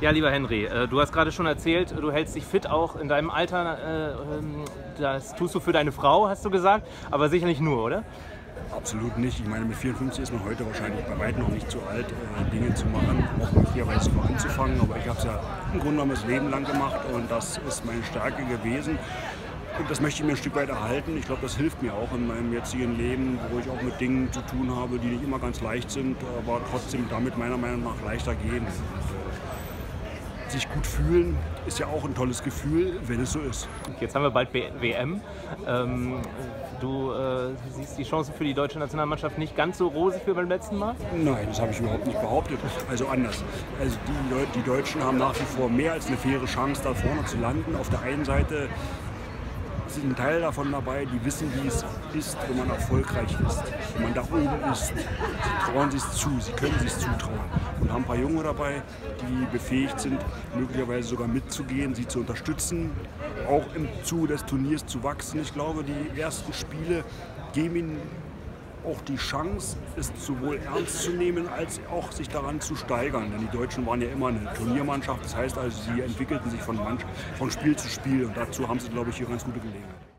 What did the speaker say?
Ja, lieber Henry, äh, du hast gerade schon erzählt, du hältst dich fit auch in deinem Alter. Äh, ähm, das tust du für deine Frau, hast du gesagt, aber sicher nicht nur, oder? Absolut nicht. Ich meine, mit 54 ist man heute wahrscheinlich bei weitem noch nicht zu alt, äh, Dinge zu machen, auch möglicherweise nur anzufangen. Aber ich habe es ja im Grunde genommen das Leben lang gemacht und das ist meine Stärke gewesen. Und das möchte ich mir ein Stück weit erhalten. Ich glaube, das hilft mir auch in meinem jetzigen Leben, wo ich auch mit Dingen zu tun habe, die nicht immer ganz leicht sind, aber trotzdem damit meiner Meinung nach leichter gehen. Sich gut fühlen ist ja auch ein tolles Gefühl, wenn es so ist. Jetzt haben wir bald WM. Ähm, du äh, siehst die Chancen für die deutsche Nationalmannschaft nicht ganz so rosig wie beim letzten Mal? Nein, das habe ich überhaupt nicht behauptet. Also anders. Also die, die Deutschen haben nach wie vor mehr als eine faire Chance, da vorne zu landen. Auf der einen Seite sind ein Teil davon dabei, die wissen, wie es ist, wenn man erfolgreich ist, wenn man da oben ist. Sie trauen sich zu, sie können sich zutrauen. Und haben ein paar Junge dabei, die befähigt sind, möglicherweise sogar mitzugehen, sie zu unterstützen, auch im Zuge des Turniers zu wachsen. Ich glaube, die ersten Spiele geben ihnen auch die Chance, es sowohl ernst zu nehmen, als auch sich daran zu steigern. Denn die Deutschen waren ja immer eine Turniermannschaft. Das heißt also, sie entwickelten sich von, Mannschaft, von Spiel zu Spiel. Und dazu haben sie, glaube ich, hier ganz gute Gelegenheit.